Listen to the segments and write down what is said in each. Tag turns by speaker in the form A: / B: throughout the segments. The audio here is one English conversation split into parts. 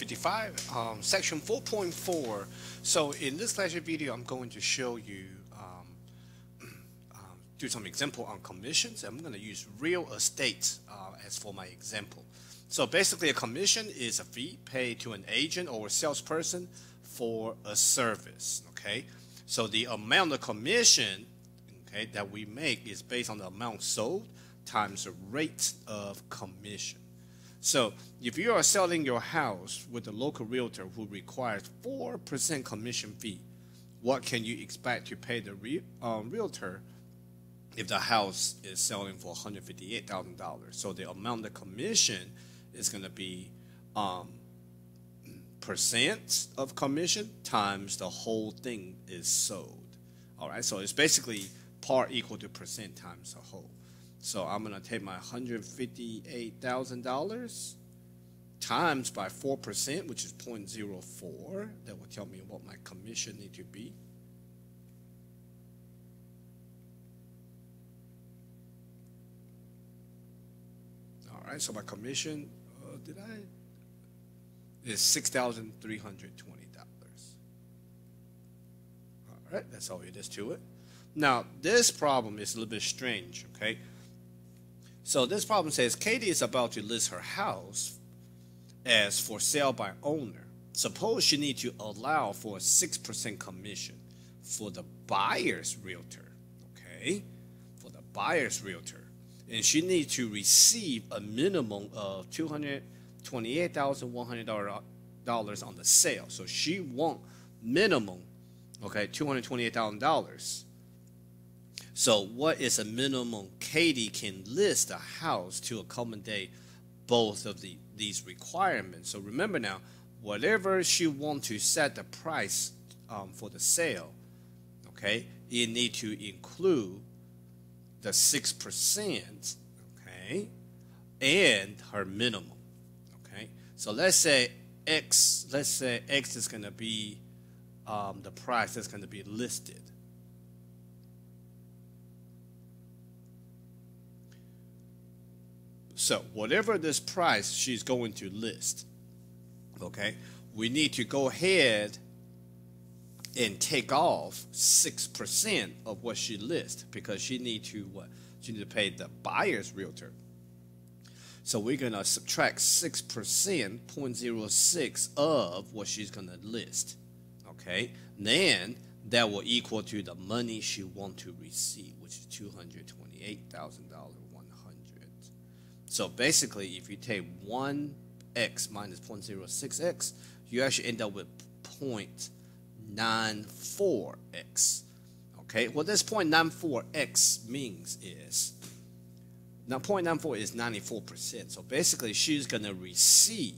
A: 55, um, section 4.4. So in this lecture video, I'm going to show you, um, um, do some example on commissions. I'm going to use real estate uh, as for my example. So basically a commission is a fee paid to an agent or a salesperson for a service, okay? So the amount of commission, okay, that we make is based on the amount sold times the rate of commission. So if you are selling your house with a local realtor who requires 4% commission fee, what can you expect to pay the re um, realtor if the house is selling for $158,000? So the amount of commission is going to be um, percent of commission times the whole thing is sold. All right, so it's basically part equal to percent times the whole. So I'm going to take my $158,000 times by 4%, which is 0.04. That will tell me what my commission need to be. All right, so my commission, uh, did I? Is $6,320. All right, that's all it is to it. Now, this problem is a little bit strange, okay? So this problem says Katie is about to list her house as for sale by owner. Suppose she need to allow for a 6% commission for the buyer's realtor, okay? For the buyer's realtor. And she needs to receive a minimum of $228,100 on the sale. So she want minimum, okay, $228,000 so what is a minimum Katie can list a house to accommodate both of the these requirements? So remember now, whatever she want to set the price um, for the sale, okay, you need to include the six percent, okay, and her minimum, okay. So let's say X, let's say X is going to be um, the price that's going to be listed. So whatever this price she's going to list, okay, we need to go ahead and take off 6% of what she lists because she need to what? She need to pay the buyer's realtor. So we're going to subtract 6%, 0.06 of what she's going to list. Okay? Then that will equal to the money she want to receive, which is $228,000. So basically, if you take 1x minus 0.06x, you actually end up with 0.94x. Okay, what this 0.94x means is, now 0.94 is 94%. So basically, she's going to receive,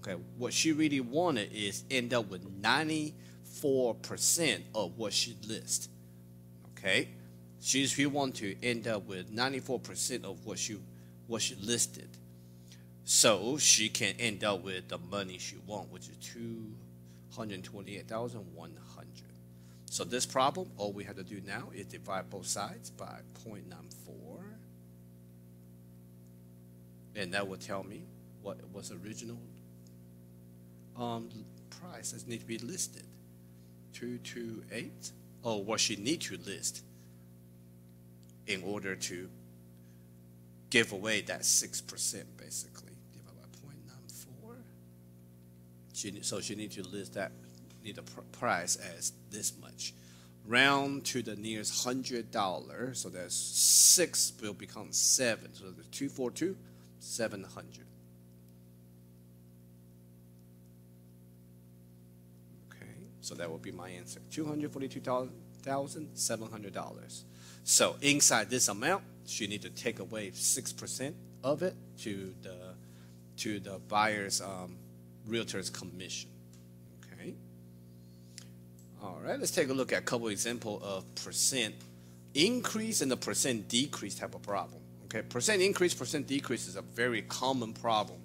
A: okay, what she really wanted is end up with 94% of what she lists. Okay, she's she want to end up with 94% of what she what she listed. So she can end up with the money she want, which is two hundred twenty-eight thousand one hundred. So this problem, all we have to do now is divide both sides by 0.94. And that will tell me what was original um, price that need to be listed. 228, or what she need to list in order to give away that 6% basically divided by 0.94. She, so she need to list that, need the price as this much. Round to the nearest $100, so that's 6 will become 7. So the 242, 700. Okay, so that will be my answer. $242,700. So inside this amount, she need to take away 6% of it to the to the buyer's um, realtor's commission. Okay. All right, let's take a look at a couple example of percent increase and the percent decrease type of problem. Okay, percent increase, percent decrease is a very common problem.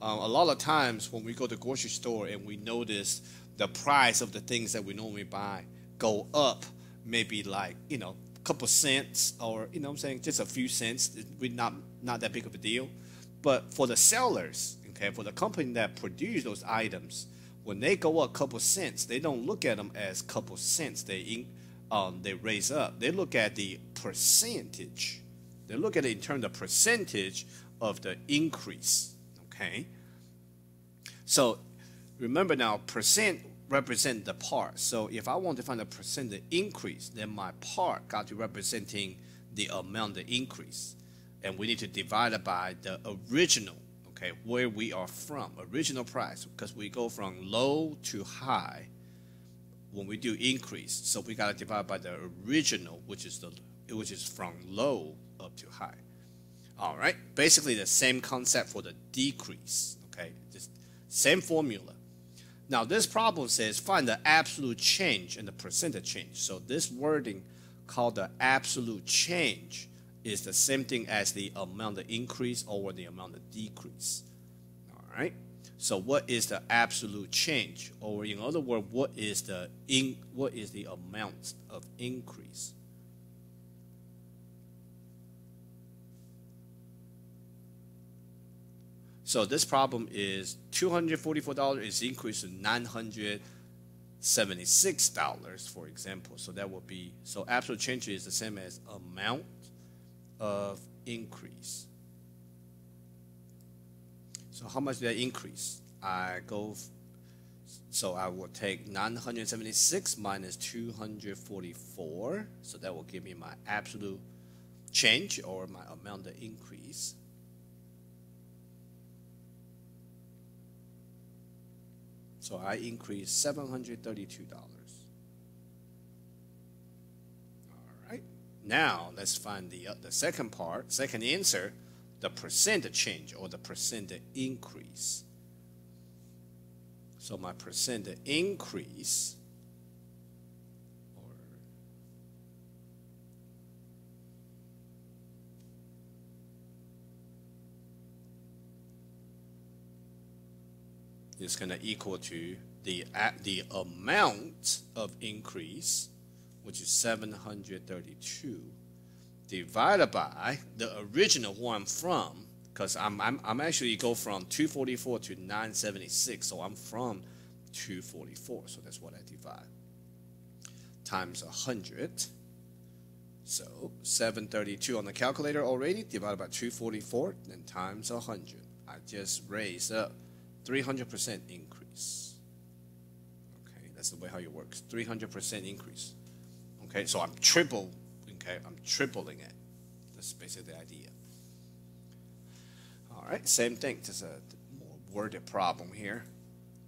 A: Um, a lot of times when we go to grocery store and we notice the price of the things that we normally buy go up, maybe like you know couple cents or you know I'm saying just a few cents we not not that big of a deal but for the sellers okay for the company that produce those items, when they go up a couple cents, they don't look at them as couple cents. They um, they raise up. They look at the percentage. They look at it in terms of percentage of the increase. Okay. So remember now, percent represent the part. So if I want to find the percent the increase, then my part got to representing the amount the increase. And we need to divide it by the original, okay, where we are from, original price, because we go from low to high when we do increase. So we got to divide by the original, which is the which is from low up to high. All right, basically the same concept for the decrease. Okay, just same formula. Now this problem says find the absolute change and the percentage change. So this wording called the absolute change is the same thing as the amount of increase over the amount of decrease. All right. So what is the absolute change, or in other words, what is the in what is the amount of increase? So this problem is $244 is increased to $976, for example. So that would be, so absolute change is the same as amount of increase. So how much did that increase? I go, so I will take 976 minus 244. So that will give me my absolute change or my amount of increase. So I increased $732. All right. Now let's find the, uh, the second part, second answer, the percent change or the percent increase. So my percent increase is going to equal to the, the amount of increase, which is 732, divided by the original where I'm from, because I'm, I'm, I'm actually go from 244 to 976, so I'm from 244, so that's what I divide, times 100. So 732 on the calculator already, divided by 244, then times 100. I just raise up 300% increase. Okay, that's the way how it works. 300% increase. Okay, so I'm triple, okay, I'm tripling it. That's basically the idea. All right, same thing, just a more worded problem here.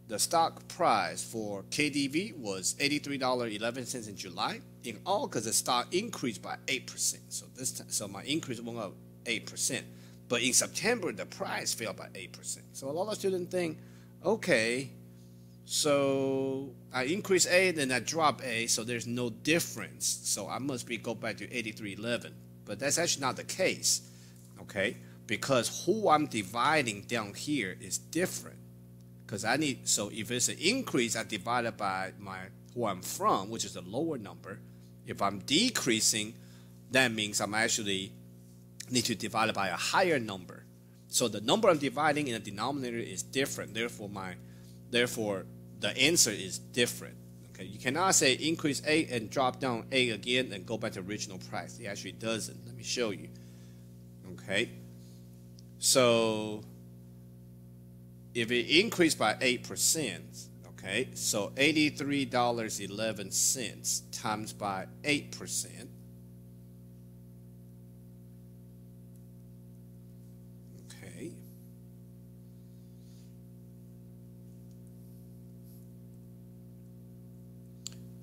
A: The stock price for KDV was $83.11 in July. In August, the stock increased by 8%. So this so my increase went up 8%. But in September, the price fell by 8%. So a lot of students think, okay, so I increase A, then I drop A, so there's no difference. So I must be go back to 8311. But that's actually not the case, okay? Because who I'm dividing down here is different. Because I need, so if it's an increase, I divide it by my who I'm from, which is the lower number. If I'm decreasing, that means I'm actually need to divide by a higher number. So the number I'm dividing in the denominator is different. Therefore, my therefore the answer is different. Okay, you cannot say increase A and drop down A again and go back to original price. It actually doesn't. Let me show you. Okay. So if it increased by 8%, okay, so $83.11 times by 8%,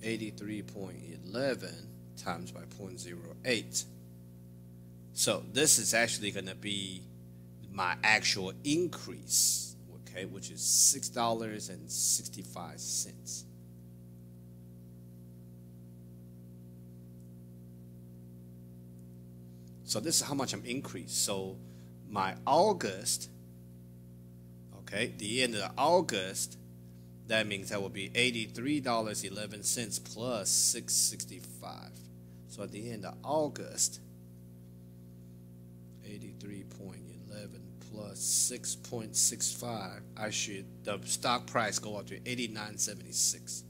A: 83.11 times by 0.08. So this is actually going to be my actual increase, okay, which is $6.65. So this is how much I'm increased. So my August, okay, the end of August that means that will be $83.11 plus 665 So at the end of August, 83.11 plus 6.65, I should, the stock price go up to 89.76.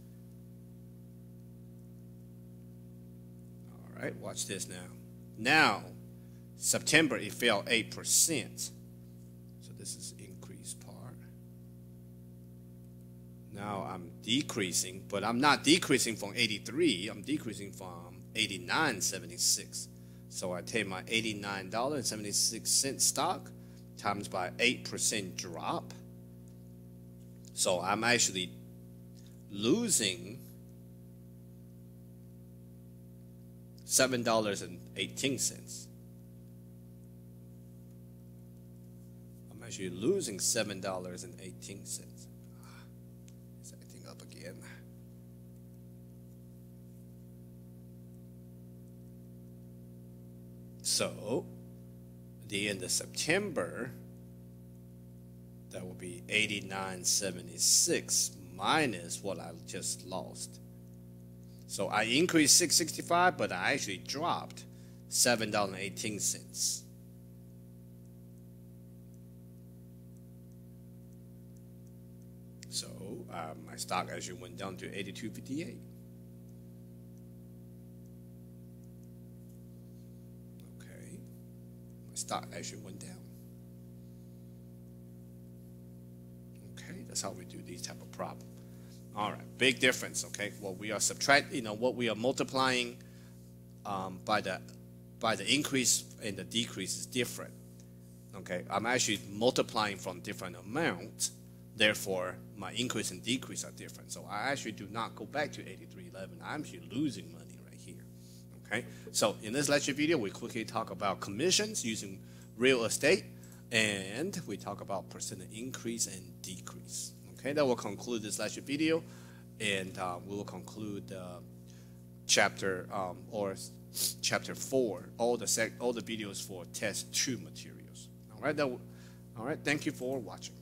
A: All right, watch this now. Now, September, it fell 8%. So this is Now I'm decreasing, but I'm not decreasing from 83. I'm decreasing from 89.76. So I take my $89.76 stock times by 8% drop. So I'm actually losing $7.18. I'm actually losing $7.18. Up again? So, the end of September, that will be 89.76 minus what I just lost. So I increased 665, but I actually dropped $7.18. uh, my stock actually went down to 82.58. Okay, my stock actually went down. Okay, that's how we do these type of problems. All right, big difference. Okay, what we are subtract, you know, what we are multiplying um, by the by the increase and the decrease is different. Okay, I'm actually multiplying from different amounts. Therefore, my increase and decrease are different. So I actually do not go back to 8311. I'm actually losing money right here. Okay, so in this lecture video, we quickly talk about commissions using real estate, and we talk about percent increase and decrease. Okay, that will conclude this lecture video, and uh, we will conclude uh, chapter um, or chapter four, all the sec- all the videos for test two materials. All right. That all right. Thank you for watching.